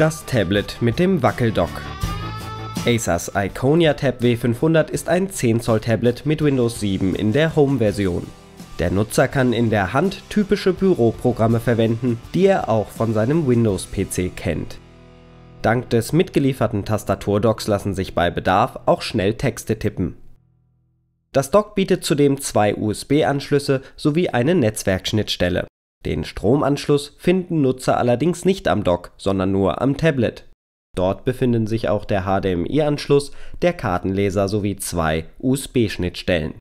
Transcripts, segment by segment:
Das Tablet mit dem Wackeldock. Acers Iconia Tab W500 ist ein 10 Zoll Tablet mit Windows 7 in der Home-Version. Der Nutzer kann in der Hand typische Büroprogramme verwenden, die er auch von seinem Windows-PC kennt. Dank des mitgelieferten Tastaturdocks lassen sich bei Bedarf auch schnell Texte tippen. Das Dock bietet zudem zwei USB-Anschlüsse sowie eine Netzwerkschnittstelle. Den Stromanschluss finden Nutzer allerdings nicht am Dock, sondern nur am Tablet. Dort befinden sich auch der HDMI-Anschluss, der Kartenleser sowie zwei USB-Schnittstellen.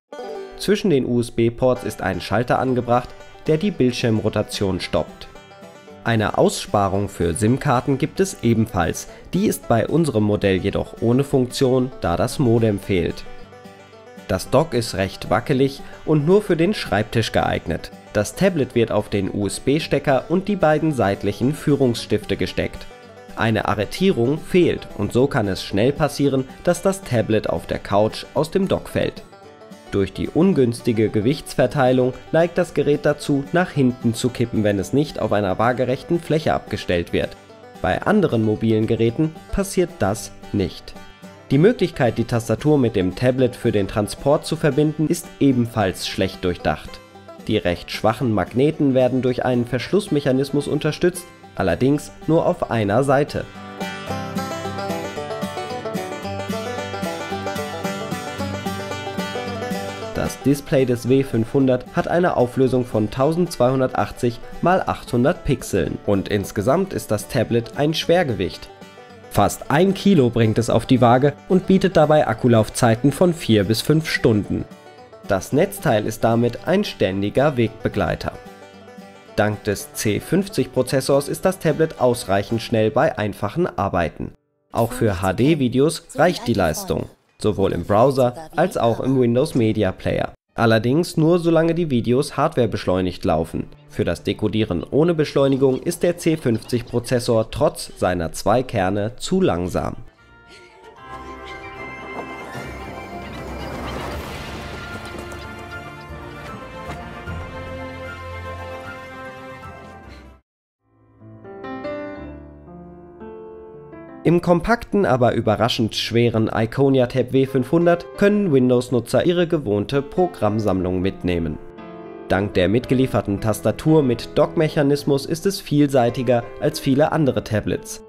Zwischen den USB-Ports ist ein Schalter angebracht, der die Bildschirmrotation stoppt. Eine Aussparung für SIM-Karten gibt es ebenfalls, die ist bei unserem Modell jedoch ohne Funktion, da das Modem fehlt. Das Dock ist recht wackelig und nur für den Schreibtisch geeignet. Das Tablet wird auf den USB-Stecker und die beiden seitlichen Führungsstifte gesteckt. Eine Arretierung fehlt und so kann es schnell passieren, dass das Tablet auf der Couch aus dem Dock fällt. Durch die ungünstige Gewichtsverteilung neigt das Gerät dazu, nach hinten zu kippen, wenn es nicht auf einer waagerechten Fläche abgestellt wird. Bei anderen mobilen Geräten passiert das nicht. Die Möglichkeit, die Tastatur mit dem Tablet für den Transport zu verbinden, ist ebenfalls schlecht durchdacht. Die recht schwachen Magneten werden durch einen Verschlussmechanismus unterstützt, allerdings nur auf einer Seite. Das Display des W500 hat eine Auflösung von 1280 x 800 Pixeln und insgesamt ist das Tablet ein Schwergewicht. Fast ein Kilo bringt es auf die Waage und bietet dabei Akkulaufzeiten von 4 bis 5 Stunden. Das Netzteil ist damit ein ständiger Wegbegleiter. Dank des C50-Prozessors ist das Tablet ausreichend schnell bei einfachen Arbeiten. Auch für HD-Videos reicht die Leistung, sowohl im Browser als auch im Windows Media Player. Allerdings nur solange die Videos hardwarebeschleunigt laufen. Für das Dekodieren ohne Beschleunigung ist der C50-Prozessor trotz seiner zwei Kerne zu langsam. Im kompakten, aber überraschend schweren Iconia Tab W500 können Windows-Nutzer ihre gewohnte Programmsammlung mitnehmen. Dank der mitgelieferten Tastatur mit Dock-Mechanismus ist es vielseitiger als viele andere Tablets.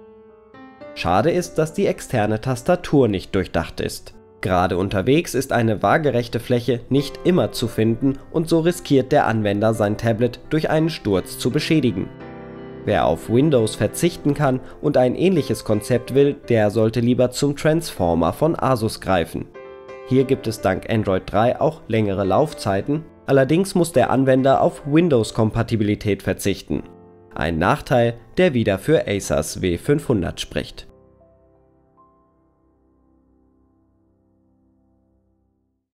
Schade ist, dass die externe Tastatur nicht durchdacht ist. Gerade unterwegs ist eine waagerechte Fläche nicht immer zu finden und so riskiert der Anwender sein Tablet durch einen Sturz zu beschädigen. Wer auf Windows verzichten kann und ein ähnliches Konzept will, der sollte lieber zum Transformer von Asus greifen. Hier gibt es dank Android 3 auch längere Laufzeiten, allerdings muss der Anwender auf Windows-Kompatibilität verzichten. Ein Nachteil, der wieder für Acers W500 spricht